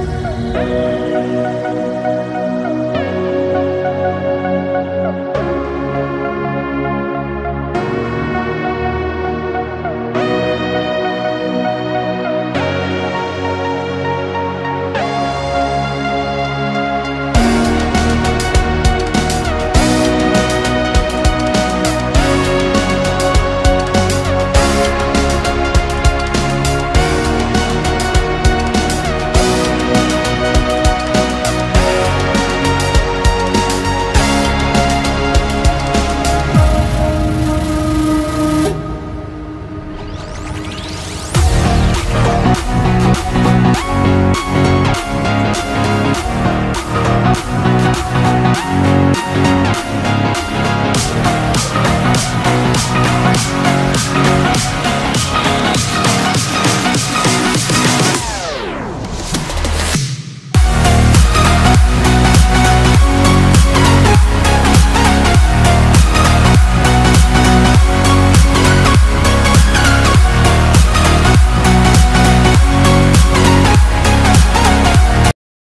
Música